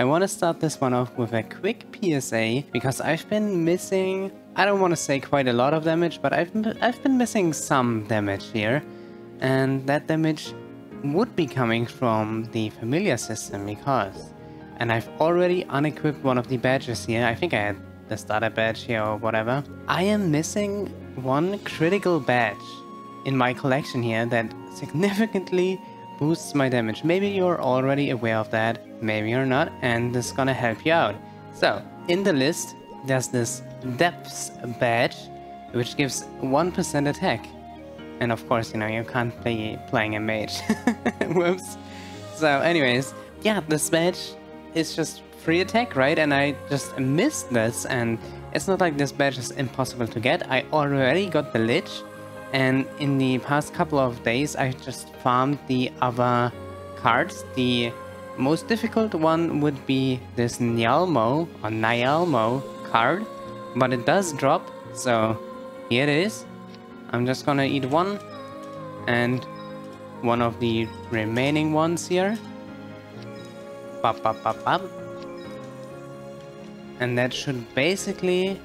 I want to start this one off with a quick PSA because I've been missing, I don't want to say quite a lot of damage, but I've, I've been missing some damage here. And that damage would be coming from the familiar system because, and I've already unequipped one of the badges here, I think I had the starter badge here or whatever. I am missing one critical badge in my collection here that significantly boosts my damage. Maybe you're already aware of that, maybe you're not, and this is gonna help you out. So, in the list, there's this Depths badge, which gives 1% attack. And of course, you know, you can't play playing a mage. Whoops. So anyways, yeah, this badge is just free attack, right? And I just missed this, and it's not like this badge is impossible to get. I already got the Lich, and in the past couple of days I just farmed the other cards. The most difficult one would be this Nyalmo or Nyalmo card, but it does drop, so here it is. I'm just gonna eat one and one of the remaining ones here. Bop, bop, bop, bop. And that should basically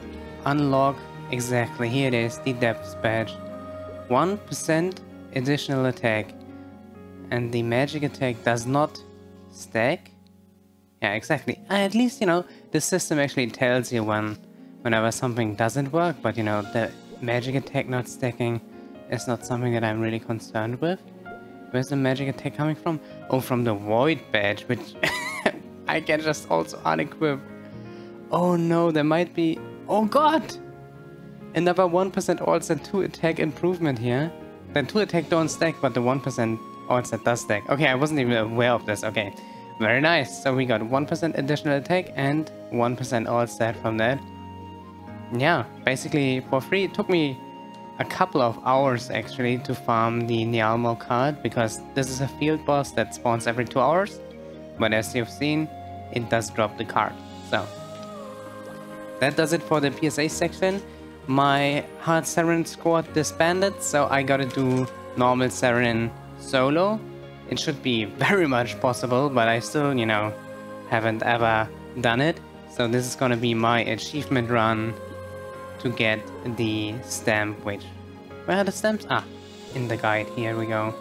unlock exactly, here it is, the depth badge. 1% additional attack. And the magic attack does not stack. Yeah, exactly. At least, you know, the system actually tells you when whenever something doesn't work, but you know, the magic attack not stacking is not something that I'm really concerned with. Where's the magic attack coming from? Oh, from the void badge, which I can just also unequip. Oh no, there might be... Oh god! Another 1% also 2 attack improvement here. The 2 attack don't stack, but the 1% also does stack. Okay, I wasn't even aware of this. Okay, very nice. So we got 1% additional attack and 1% all stat from that. Yeah, basically for free. It took me a couple of hours actually to farm the Nialmo card because this is a field boss that spawns every 2 hours. But as you've seen, it does drop the card. So that does it for the PSA section my hard Seren squad disbanded, so I gotta do normal Seren solo. It should be very much possible, but I still, you know, haven't ever done it. So this is gonna be my achievement run to get the stamp, which... Where are the stamps? Ah, in the guide, here we go.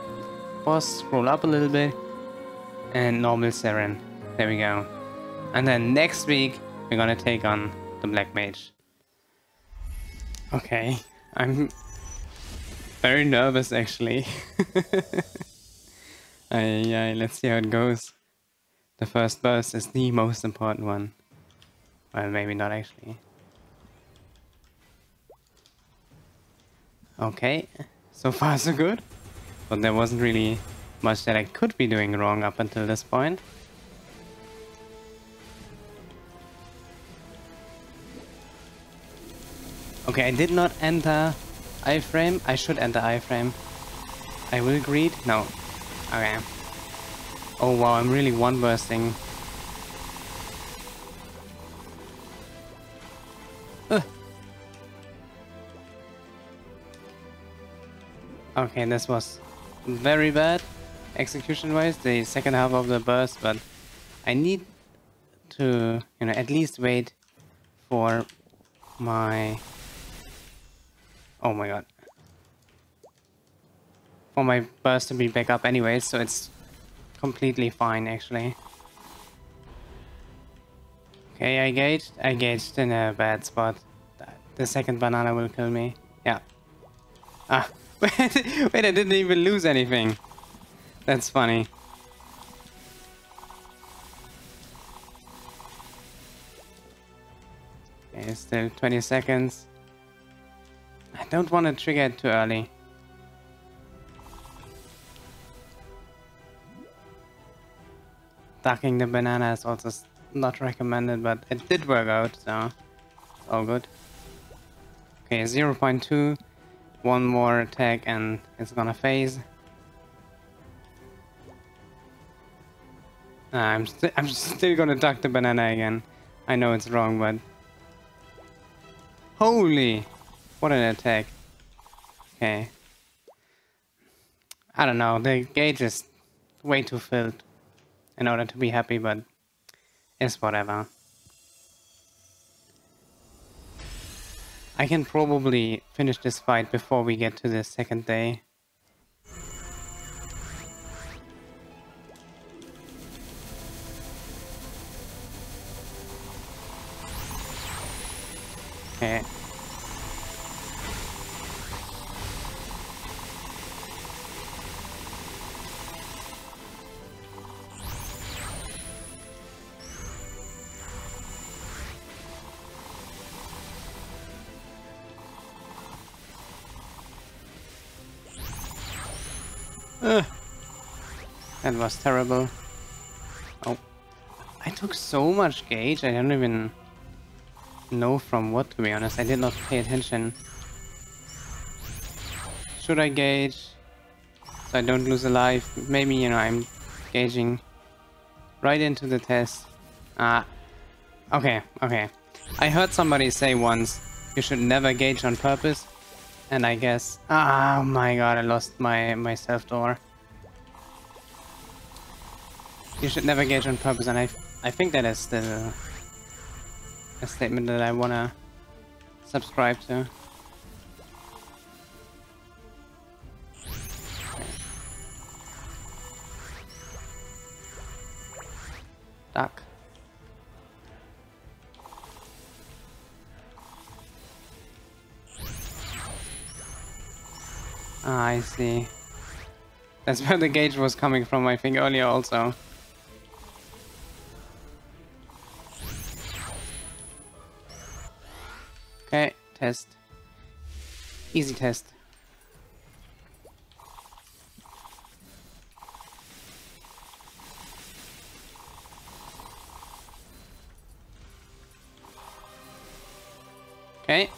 Boss, scroll up a little bit, and normal Seren. There we go. And then next week, we're gonna take on the Black Mage. Okay, I'm very nervous actually. let's see how it goes. The first burst is the most important one. Well, maybe not actually. Okay, so far so good. But there wasn't really much that I could be doing wrong up until this point. Okay, I did not enter iframe. I should enter iframe. I will greet. No. Okay. Oh wow, I'm really one bursting. Okay, this was very bad execution wise, the second half of the burst, but I need to, you know, at least wait for my Oh my god. For my burst to be back up anyway, so it's completely fine actually. Okay, I gauged. I gauged in a bad spot. The second banana will kill me. Yeah. Ah, wait, wait, I didn't even lose anything. That's funny. Okay, still 20 seconds. Don't want to trigger it too early. Ducking the banana is also not recommended, but it did work out, so it's all good. Okay, 0 0.2, one more attack and it's gonna phase. Uh, I'm, st I'm still gonna duck the banana again. I know it's wrong, but... Holy! What an attack. Okay. I don't know, the gauge is way too filled in order to be happy, but It's whatever. I can probably finish this fight before we get to the second day. Okay. Was terrible. Oh. I took so much gauge, I don't even know from what, to be honest. I did not pay attention. Should I gauge? So I don't lose a life. Maybe, you know, I'm gauging right into the test. Ah. Okay, okay. I heard somebody say once, you should never gauge on purpose. And I guess... Oh my god, I lost my, my self-door. You should never gauge on purpose, and I, I think that is the a statement that I wanna subscribe to. Duck. Ah, I see. That's where the gauge was coming from, I think, earlier also. Okay, test. Easy test. Okay.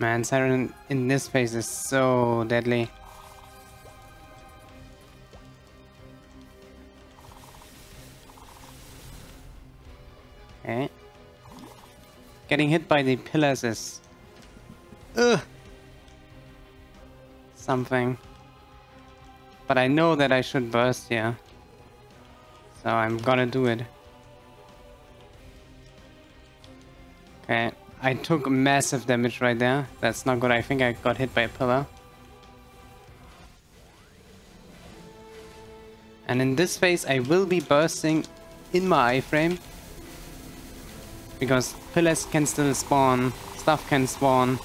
Man, Seren in this phase is so deadly. Getting hit by the pillars is... Ugh! Something. But I know that I should burst here. So I'm gonna do it. Okay. I took massive damage right there. That's not good. I think I got hit by a pillar. And in this phase I will be bursting in my iframe because pillars can still spawn, stuff can spawn,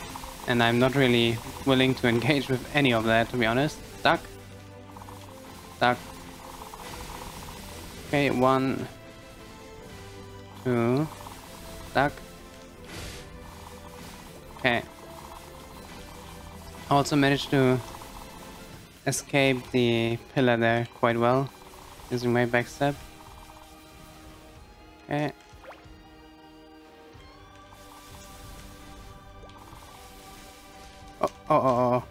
and I'm not really willing to engage with any of that, to be honest. Duck. Duck. Okay, one, two, duck. Okay. Also managed to escape the pillar there quite well using my backstep. Okay. Oh, oh.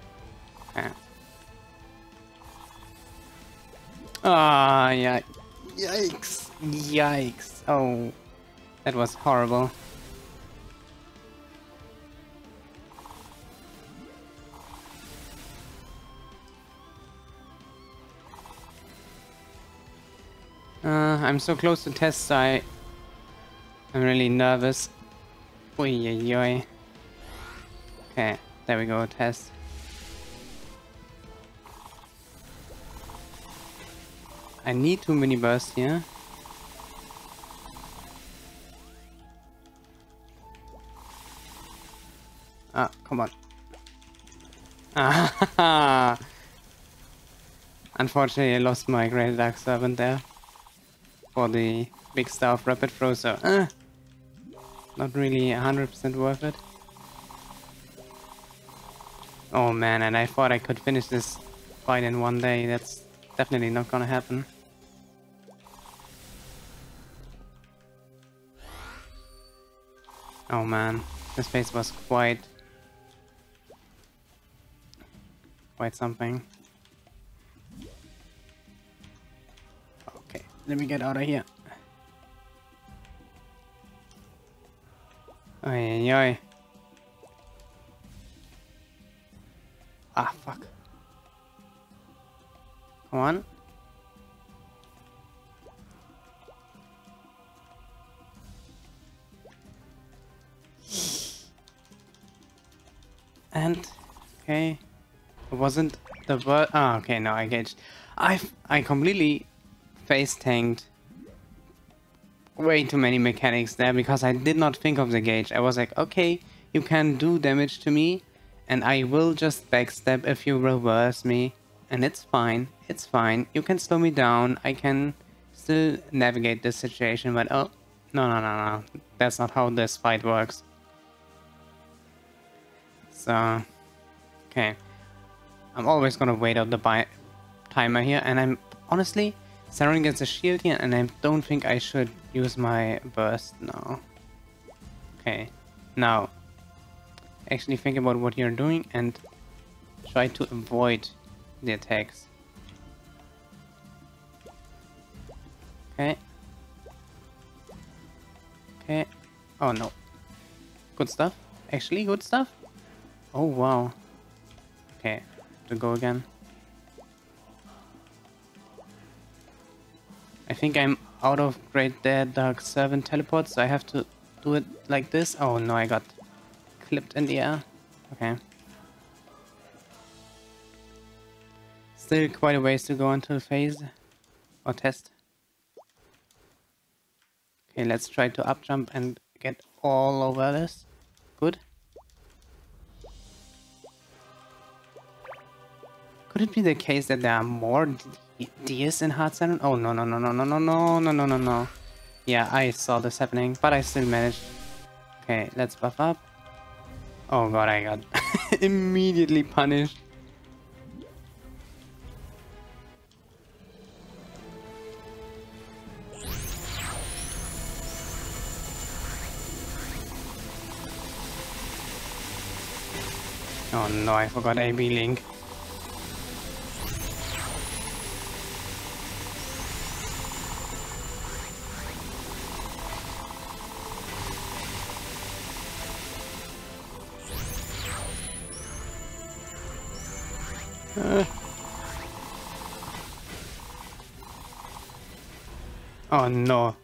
Ah, yeah. Yikes. Yikes. Oh, that was horrible. Uh, I'm so close to test, I... I'm really nervous. Oi, oi, oi. Okay. There we go, test. I need two mini bursts here. Ah, come on. Unfortunately, I lost my Great Dark Servant there for the big star of Rapid so uh, not really 100% worth it. Oh man, and I thought I could finish this fight in one day. That's definitely not gonna happen. Oh man, this phase was quite... quite something. Okay, let me get out of here. Oi, oi, Ah, fuck. Come on. And, okay, it wasn't the bird. Ah, okay, no, I get. I I completely face tanked way too many mechanics there because I did not think of the gauge. I was like, okay, you can do damage to me and I will just backstab if you reverse me and it's fine, it's fine. You can slow me down, I can still navigate this situation, but oh, no, no, no, no, that's not how this fight works. So, okay. I'm always gonna wait out the timer here and I'm honestly Seren gets a shield here, and I don't think I should use my burst now. Okay, now, actually think about what you're doing and try to avoid the attacks. Okay. Okay. Oh no. Good stuff. Actually good stuff. Oh wow. Okay. To go again. I think I'm out of Great Dead Dark 7 teleports, so I have to do it like this. Oh no, I got clipped in the air. Okay. Still quite a ways to go until phase or test. Okay, let's try to up jump and get all over this. Good. Could it be the case that there are more DS in Hard Seren? Oh, no, no, no, no, no, no, no, no, no, no, no. Yeah, I saw this happening, but I still managed. Okay, let's buff up. Oh god, I got immediately punished. Oh no, I forgot AB Link. Oh no.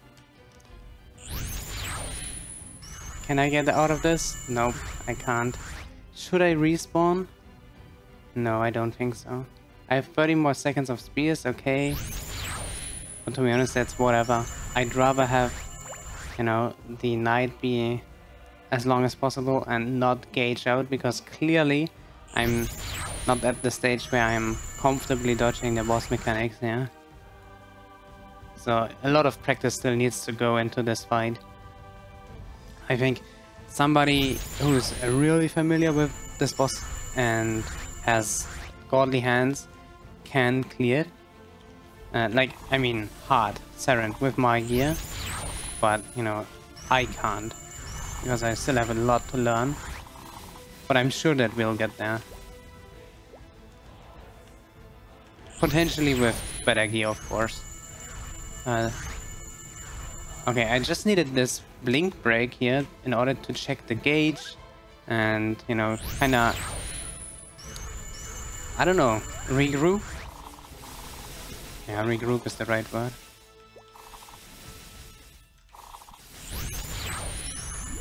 Can I get out of this? Nope, I can't. Should I respawn? No, I don't think so. I have 30 more seconds of spears, okay. But to be honest, that's whatever. I'd rather have, you know, the night be as long as possible and not gauge out because clearly I'm not at the stage where I'm comfortably dodging the boss mechanics, yeah. So a lot of practice still needs to go into this fight. I think somebody who's really familiar with this boss and has godly hands can clear it. Uh, like, I mean, hard, Seren, with my gear. But, you know, I can't. Because I still have a lot to learn. But I'm sure that we'll get there. Potentially with better gear, of course. Uh, okay, I just needed this blink break here in order to check the gauge and, you know, kinda... I don't know, regroup? Yeah, regroup is the right word.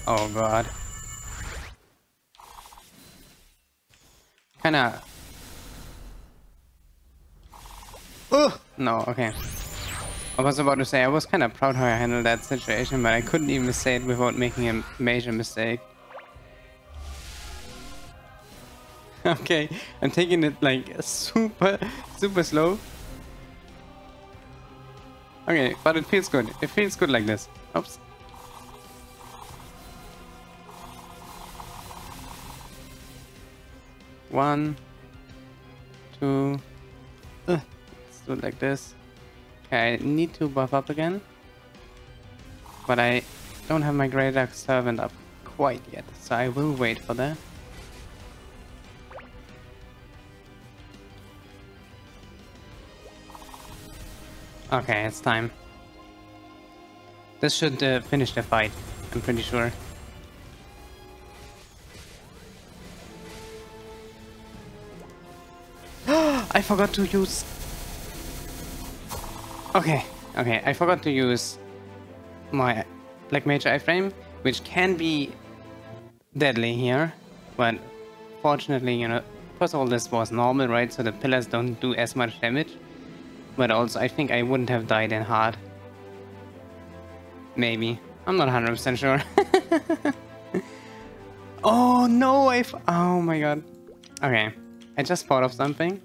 Oh god. Kinda Oh! No, okay. I was about to say, I was kind of proud how I handled that situation, but I couldn't even say it without making a major mistake. okay, I'm taking it like super, super slow. Okay, but it feels good. It feels good like this. Oops. One, two, uh do it like this. Okay, I need to buff up again. But I don't have my Great Dark Servant up quite yet, so I will wait for that. Okay, it's time. This should uh, finish the fight, I'm pretty sure. I forgot to use Okay, okay, I forgot to use my Black Mage iframe, which can be deadly here, but fortunately, you know, first of all, this was normal, right? So the pillars don't do as much damage, but also I think I wouldn't have died in hard. Maybe. I'm not 100% sure. oh no, I oh my god. Okay, I just thought of something.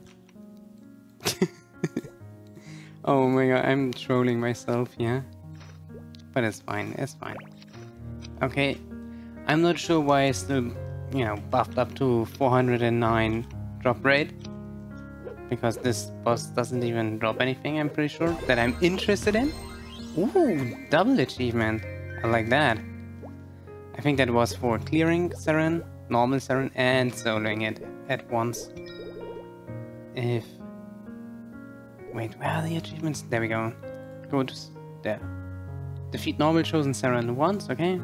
Oh my god, I'm trolling myself yeah? But it's fine, it's fine. Okay, I'm not sure why I still, you know, buffed up to 409 drop rate. Because this boss doesn't even drop anything, I'm pretty sure, that I'm interested in. Ooh, double achievement. I like that. I think that was for clearing Seren, normal Seren, and soloing it at once. If... Wait, where are the achievements? There we go. Go to... there. Defeat normal chosen Seren once, okay?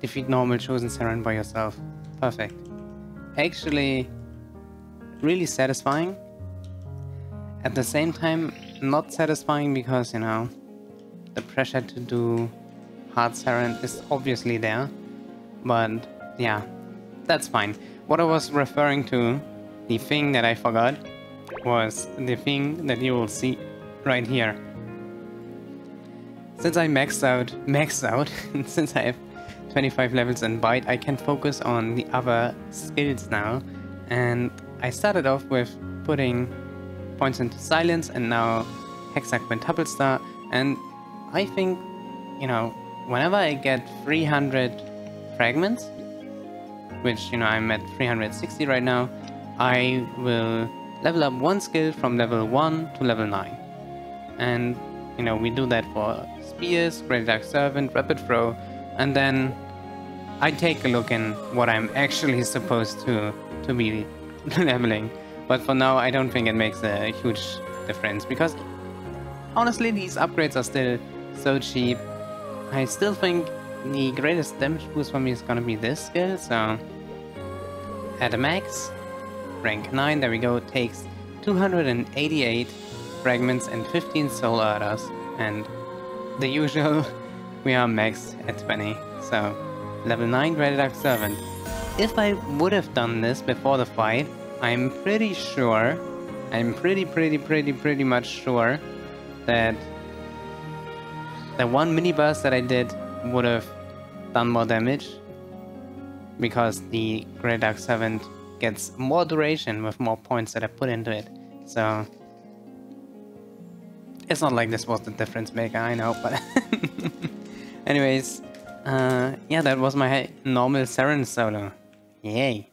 Defeat normal chosen Seren by yourself. Perfect. Actually, really satisfying. At the same time, not satisfying because, you know, the pressure to do hard Seren is obviously there. But, yeah, that's fine. What I was referring to, the thing that I forgot, was the thing that you will see right here. Since I maxed out, maxed out, since I have 25 levels in Bite, I can focus on the other skills now. And I started off with putting points into Silence and now Hexa Quintuple Star. And I think, you know, whenever I get 300 fragments, which, you know, I'm at 360 right now, I will level up one skill from level 1 to level 9. And, you know, we do that for Spears, Great Dark Servant, Rapid Throw, and then I take a look in what I'm actually supposed to, to be leveling. But for now, I don't think it makes a huge difference, because honestly, these upgrades are still so cheap. I still think the greatest damage boost for me is gonna be this skill, so... At a max, rank 9, there we go, takes 288 fragments and 15 Sol Erdas, and the usual, we are maxed at 20, so level 9 Great Dark Servant. If I would have done this before the fight, I'm pretty sure, I'm pretty pretty pretty pretty much sure that the one mini burst that I did would have done more damage because the Great Dark Servant gets more duration with more points that I put into it. So it's not like this was the difference maker, I know, but anyways, uh, yeah, that was my normal Seren solo. Yay.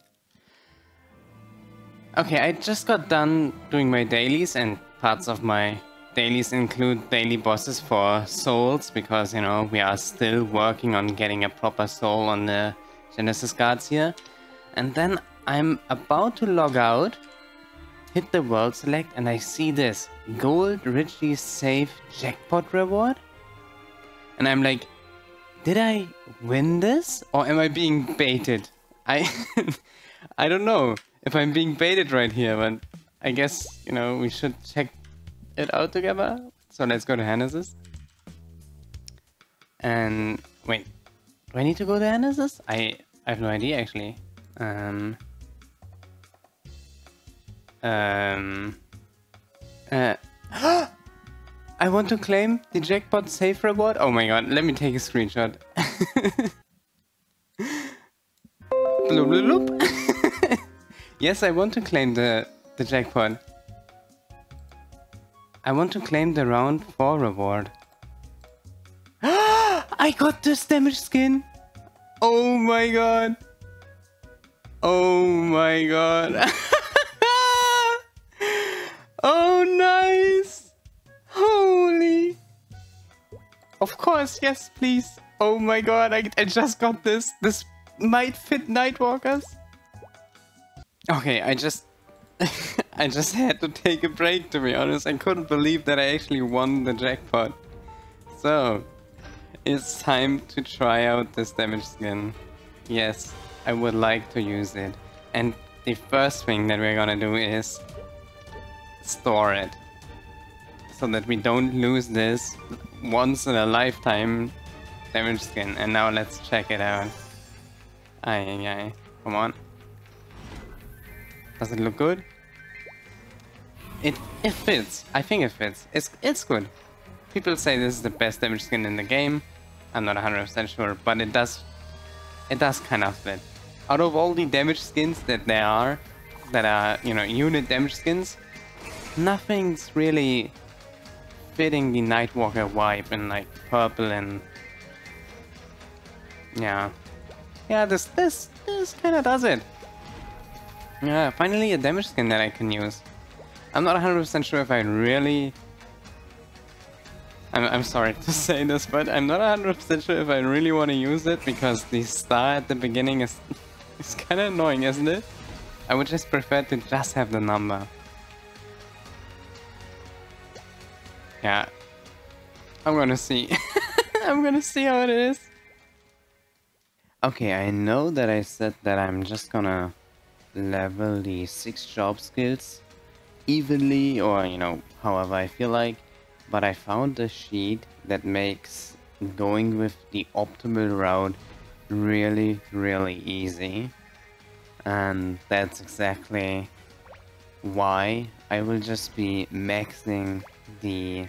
Okay, I just got done doing my dailies and parts of my dailies include daily bosses for souls because, you know, we are still working on getting a proper soul on the Genesis cards here. And then I'm about to log out, hit the world select, and I see this Gold Richie's safe jackpot reward. And I'm like, did I win this or am I being baited? I I don't know if I'm being baited right here, but I guess, you know, we should check it out together. So let's go to Henesys. And wait, do I need to go to Henesys? I, I have no idea actually. Um, um, uh, I want to claim the jackpot safe reward. Oh my god, let me take a screenshot. bloop, bloop, bloop. yes, I want to claim the, the jackpot. I want to claim the round 4 reward. I got this damage skin! Oh my god! Oh my god! oh nice! Holy! Of course, yes please! Oh my god, I, I just got this! This might fit Nightwalkers! Okay, I just I just had to take a break to be honest. I couldn't believe that I actually won the jackpot. So, it's time to try out this damage skin. Yes, I would like to use it. And the first thing that we're gonna do is store it. so that we don't lose this once in a lifetime damage skin. And now let's check it out. Aye, aye, aye. Come on. Does it look good? It it fits. I think it fits. It's it's good. People say this is the best damage skin in the game. I'm not 100% sure, but it does it does kind of fit. Out of all the damage skins that there are, that are, you know, unit damage skins, nothing's really fitting the Nightwalker vibe in like purple and yeah. Yeah, this this this kinda does it. Yeah, finally a damage skin that I can use. I'm not 100% sure if I really... I'm, I'm sorry to say this, but I'm not 100% sure if I really want to use it, because the star at the beginning is, is kind of annoying, isn't it? I would just prefer to just have the number. Yeah. I'm gonna see. I'm gonna see how it is. Okay, I know that I said that I'm just gonna level the 6 job skills evenly or, you know, however I feel like. But I found a sheet that makes going with the optimal route really, really easy. And that's exactly why I will just be maxing the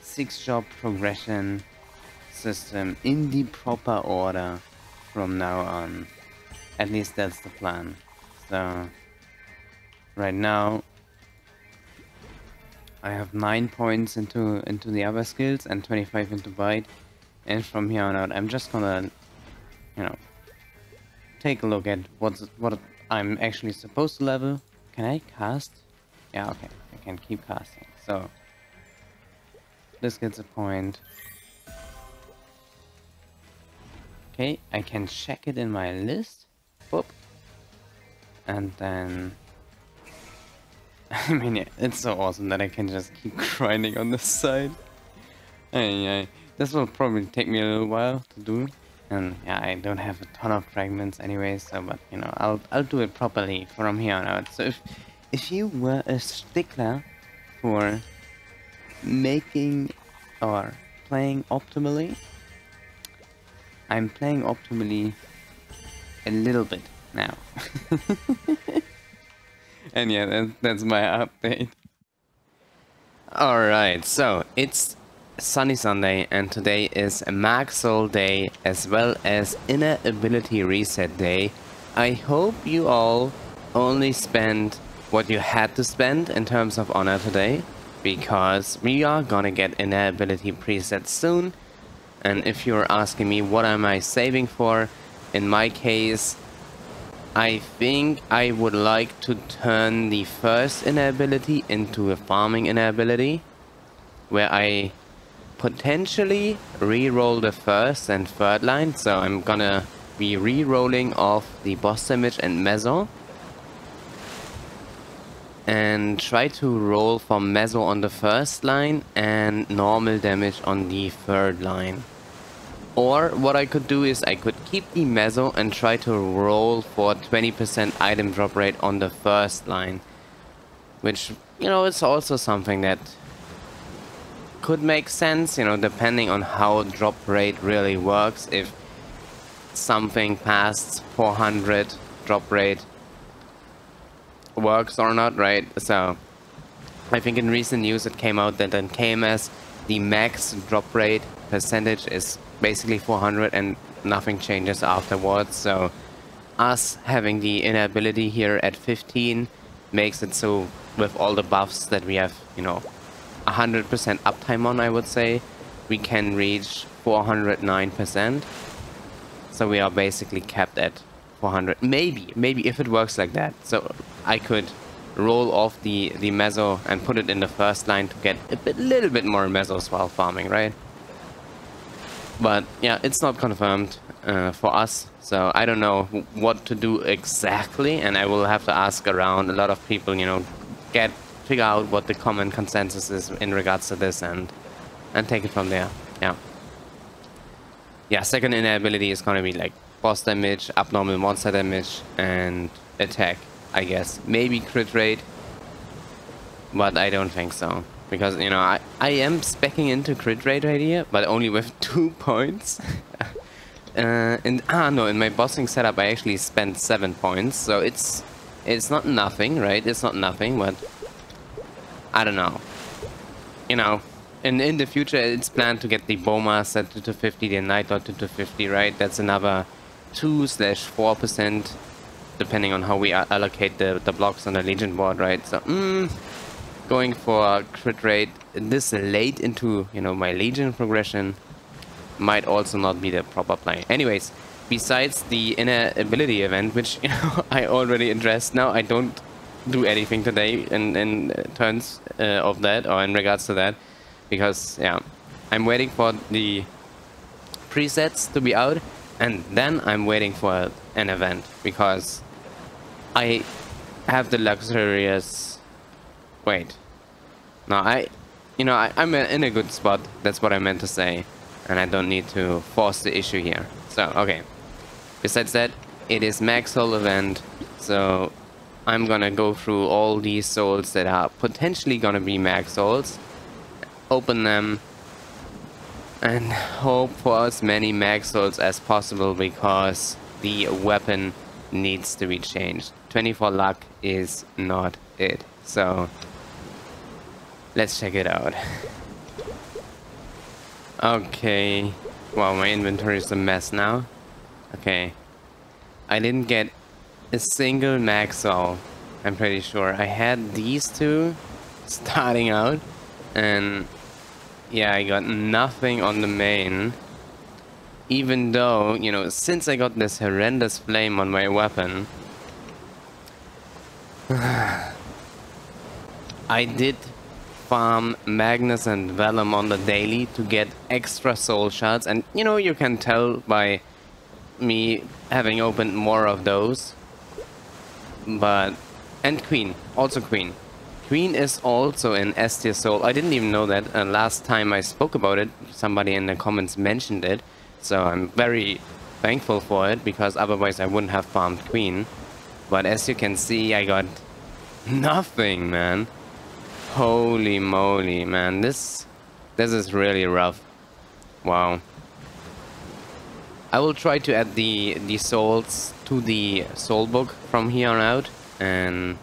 6 job progression system in the proper order from now on. At least that's the plan. So, right now, I have 9 points into into the other skills and 25 into bite. And from here on out, I'm just gonna, you know, take a look at what's what I'm actually supposed to level. Can I cast? Yeah, okay, I can keep casting. So, this gets a point. Okay, I can check it in my list. And then... I mean, yeah, it's so awesome that I can just keep grinding on this side. Hey, this will probably take me a little while to do. And yeah, I don't have a ton of fragments anyway, so but you know, I'll I'll do it properly from here on out. So if if you were a stickler for making or playing optimally, I'm playing optimally a little bit now. and yeah, that, that's my update. Alright, so it's Sunny Sunday and today is a Max Soul Day as well as Inner Ability Reset Day. I hope you all only spend what you had to spend in terms of honor today because we are gonna get an Ability preset soon. And if you're asking me what am I saving for, in my case I think I would like to turn the first inner ability into a farming inner ability, where I potentially re-roll the first and third line. So I'm gonna be re-rolling off the boss damage and meso and try to roll for meso on the first line and normal damage on the third line or what I could do is I could keep the meso and try to roll for 20% item drop rate on the first line. Which, you know, it's also something that could make sense, you know, depending on how drop rate really works. If something past 400 drop rate works or not, right? So, I think in recent news it came out that in KMS the max drop rate percentage is basically 400 and nothing changes afterwards. So us having the inner ability here at 15 makes it so with all the buffs that we have, you know, 100% uptime on, I would say, we can reach 409%. So we are basically capped at 400. Maybe, maybe if it works like that. So I could roll off the, the meso and put it in the first line to get a bit, little bit more mesos while farming, right? But yeah, it's not confirmed uh, for us, so I don't know what to do exactly, and I will have to ask around a lot of people, you know, get figure out what the common consensus is in regards to this, and and take it from there. Yeah. Yeah, second inner ability is gonna be like boss damage, abnormal monster damage, and attack, I guess. Maybe crit rate, but I don't think so. Because, you know, I, I am specking into crit rate right here, but only with two points. uh, and, ah, no, in my bossing setup, I actually spent seven points. So it's, it's not nothing, right? It's not nothing, but I don't know. You know, in, in the future, it's planned to get the Bowmaster to 250, the Night Lord to 250, right? That's another 2 slash 4%, depending on how we allocate the, the blocks on the Legion board, right? So, mm, going for crit rate this late into, you know, my Legion progression might also not be the proper play. Anyways, besides the inner ability event, which you know, I already addressed, now I don't do anything today in, in terms uh, of that or in regards to that because yeah I'm waiting for the presets to be out and then I'm waiting for an event because I have the luxurious Wait. No, I... You know, I, I'm in a good spot. That's what I meant to say. And I don't need to force the issue here. So, okay. Besides that, it is max soul event. So, I'm gonna go through all these souls that are potentially gonna be max souls. Open them. And hope for as many max souls as possible because the weapon needs to be changed. 24 luck is not it. So, Let's check it out. Okay. Wow, my inventory is a mess now. Okay. I didn't get a single Mag Soul. I'm pretty sure. I had these two starting out. And yeah, I got nothing on the main. Even though, you know, since I got this horrendous flame on my weapon, I did farm Magnus and Vellum on the daily to get extra soul shards. And, you know, you can tell by me having opened more of those. But... And Queen. Also Queen. Queen is also an S tier soul. I didn't even know that. Uh, last time I spoke about it, somebody in the comments mentioned it. So I'm very thankful for it, because otherwise I wouldn't have farmed Queen. But as you can see, I got nothing, man. Holy moly, man. This this is really rough. Wow. I will try to add the the souls to the soul book from here on out and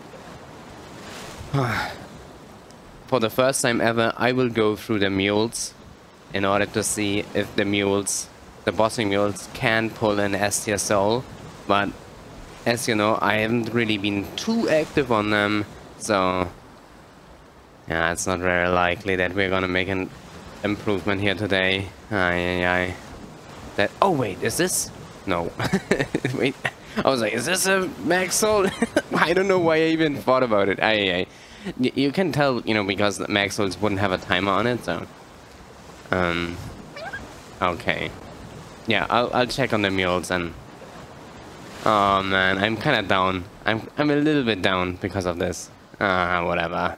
for the first time ever I will go through the mules in order to see if the mules the bossing mules can pull an S tier soul but as you know I haven't really been too active on them so yeah, it's not very likely that we're gonna make an improvement here today. Aye, aye, aye. That. Oh wait, is this? No. wait. I was like, is this a max? I don't know why I even thought about it. Aye. Y you can tell, you know, because the max wouldn't have a timer on it, so. Um. Okay. Yeah, I'll I'll check on the mules and. Oh man, I'm kind of down. I'm I'm a little bit down because of this. Ah, uh, whatever.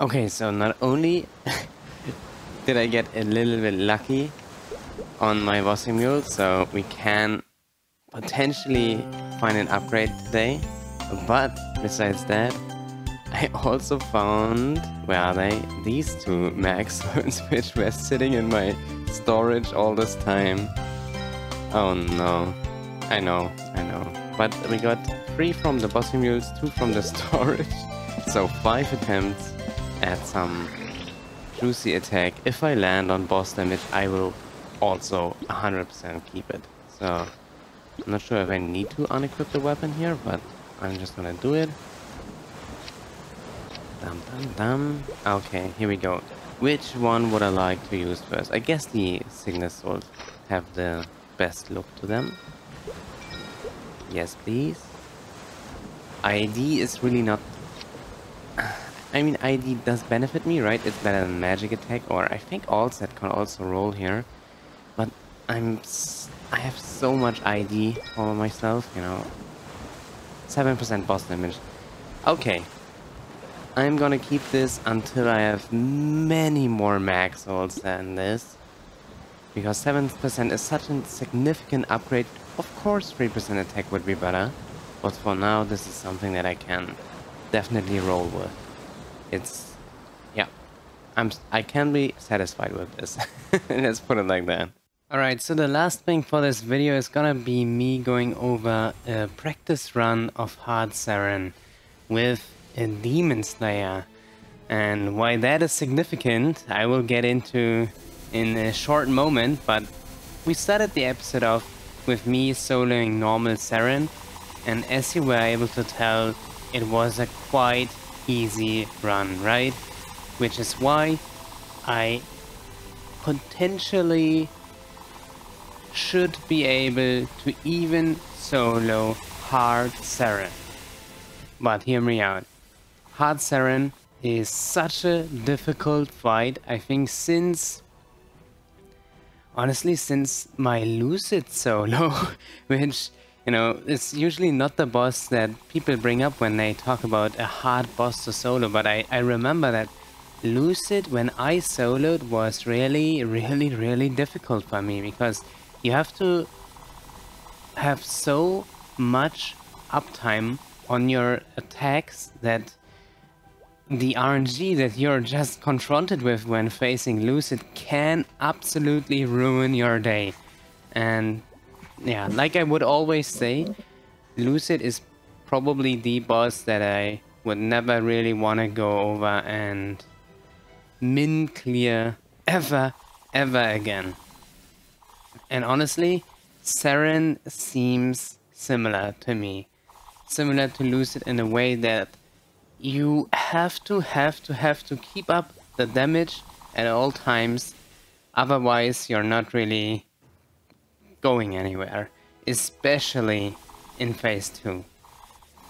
Okay, so not only did I get a little bit lucky on my bossing mule, so we can potentially find an upgrade today, but besides that, I also found, where are they? These two max which were sitting in my storage all this time. Oh no. I know, I know. But we got three from the bossy mules, two from the storage. So five attempts at some juicy attack. If I land on boss damage, I will also 100% keep it. So, I'm not sure if I need to unequip the weapon here, but I'm just gonna do it. Dum dum dum. Okay, here we go. Which one would I like to use first? I guess the Signet Swords have the best look to them. Yes, please. ID is really not I mean, ID does benefit me, right? It's better than magic attack, or I think Allset can also roll here. But I'm... I have so much ID for myself, you know. 7% boss damage. Okay. I'm gonna keep this until I have many more max souls than this. Because 7% is such a significant upgrade. Of course 3% attack would be better. But for now, this is something that I can definitely roll with it's yeah I'm I can be satisfied with this. Let's put it like that. Alright, so the last thing for this video is gonna be me going over a practice run of Hard Seren with a Demon Slayer. And why that is significant, I will get into in a short moment, but we started the episode off with me soloing normal Seren, and as you were able to tell, it was a quite easy run, right? Which is why I potentially should be able to even solo Hard Seren. But hear me out. Hard Seren is such a difficult fight, I think since... Honestly, since my Lucid solo, which, you know, it's usually not the boss that people bring up when they talk about a hard boss to solo, but I, I remember that Lucid, when I soloed, was really, really, really difficult for me, because you have to have so much uptime on your attacks that the RNG that you're just confronted with when facing Lucid can absolutely ruin your day. And yeah, like I would always say, Lucid is probably the boss that I would never really want to go over and min clear ever, ever again. And honestly, Seren seems similar to me. Similar to Lucid in a way that you have to, have to, have to keep up the damage at all times. Otherwise, you're not really going anywhere. Especially in Phase 2.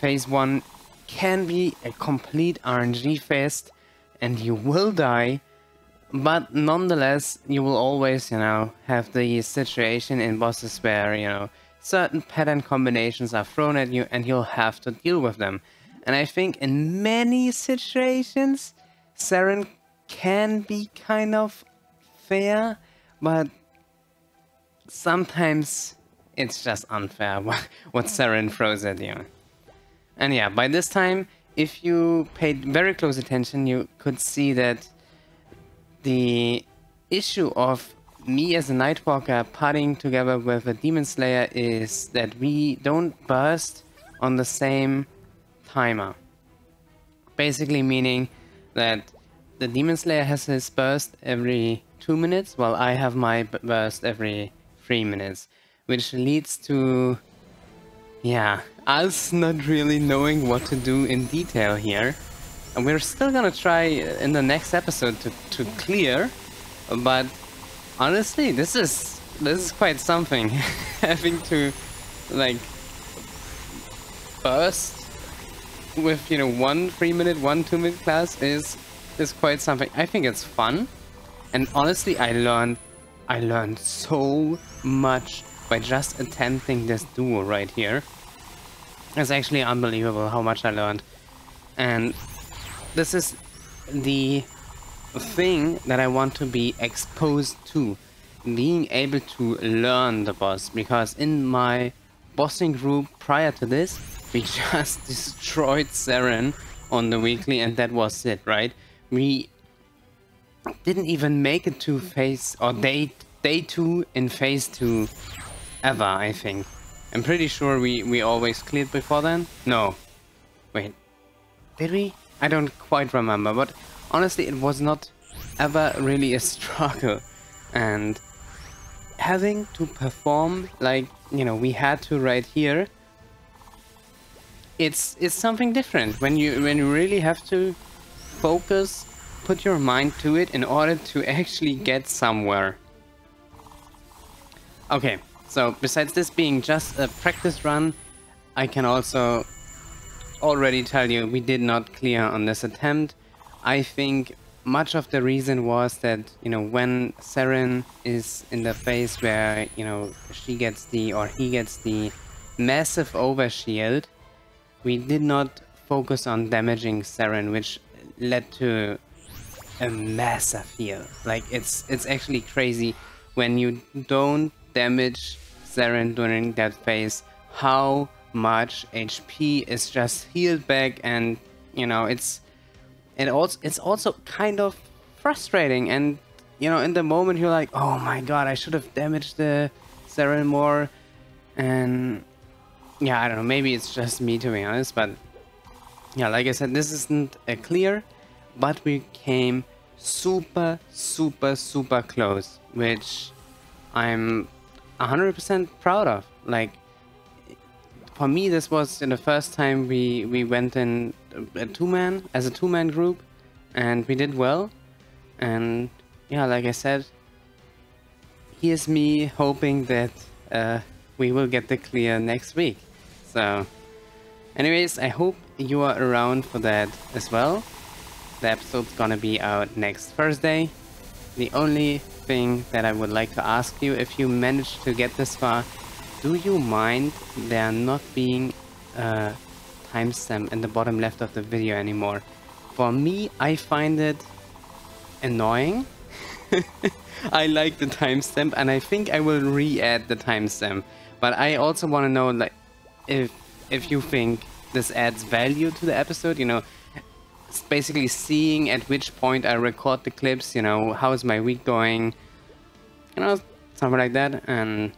Phase 1 can be a complete RNG fest and you will die but nonetheless, you will always, you know, have the situation in bosses where, you know, certain pattern combinations are thrown at you and you'll have to deal with them. And I think in many situations, Seren can be kind of fair, but sometimes it's just unfair what, what Seren throws at you. And yeah, by this time, if you paid very close attention, you could see that the issue of me as a Nightwalker partying together with a Demon Slayer is that we don't burst on the same timer. Basically meaning that the Demon Slayer has his burst every 2 minutes while I have my burst every 3 minutes. Which leads to... Yeah, us not really knowing what to do in detail here. And we're still gonna try uh, in the next episode to, to clear, but honestly, this is this is quite something. Having to like burst with you know one three minute, one two minute class is is quite something. I think it's fun, and honestly, I learned I learned so much by just attempting this duo right here. It's actually unbelievable how much I learned, and this is the thing that I want to be exposed to. Being able to learn the boss. Because in my bossing group prior to this, we just destroyed Seren on the weekly and that was it, right? We didn't even make it to phase or day day two in phase two ever, I think. I'm pretty sure we, we always cleared before then. No. Wait. Did we? I don't quite remember, but honestly it was not ever really a struggle. And having to perform like, you know, we had to right here, it's it's something different when you when you really have to focus, put your mind to it in order to actually get somewhere. Okay, so besides this being just a practice run, I can also already tell you we did not clear on this attempt. I think much of the reason was that, you know, when Seren is in the phase where, you know, she gets the, or he gets the massive overshield, we did not focus on damaging Seren, which led to a massive heal. Like, it's, it's actually crazy when you don't damage Seren during that phase, how much HP is just healed back and you know it's it also it's also kind of frustrating. And, you know, in the moment you're like, oh my god, I should have damaged the Serral more. And, yeah, I don't know, maybe it's just me to be honest, but, yeah, like I said, this isn't a clear, but we came super, super, super close, which I'm 100% proud of. Like, for me, this was the first time we, we went in a two-man, as a two-man group, and we did well. And yeah, like I said, here's me hoping that uh, we will get the clear next week. So, anyways, I hope you are around for that as well. The episode's gonna be out next Thursday. The only thing that I would like to ask you, if you managed to get this far, do you mind there not being a timestamp in the bottom left of the video anymore? For me, I find it annoying. I like the timestamp and I think I will re-add the timestamp. But I also want to know like if if you think this adds value to the episode, you know, basically seeing at which point I record the clips, you know, how is my week going, you know, something like that, and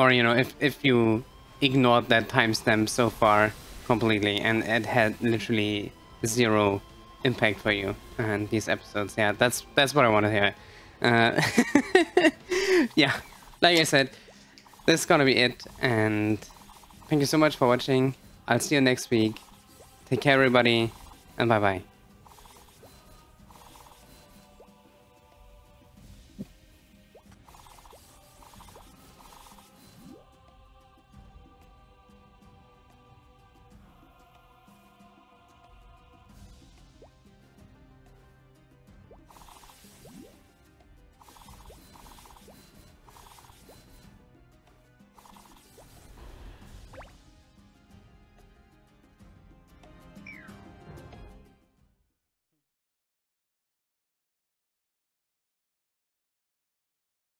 or you know, if if you ignored that timestamp so far completely and it had literally zero impact for you and these episodes, yeah, that's that's what I want to hear. Uh, yeah, like I said, this is gonna be it, and thank you so much for watching. I'll see you next week. Take care, everybody and bye bye.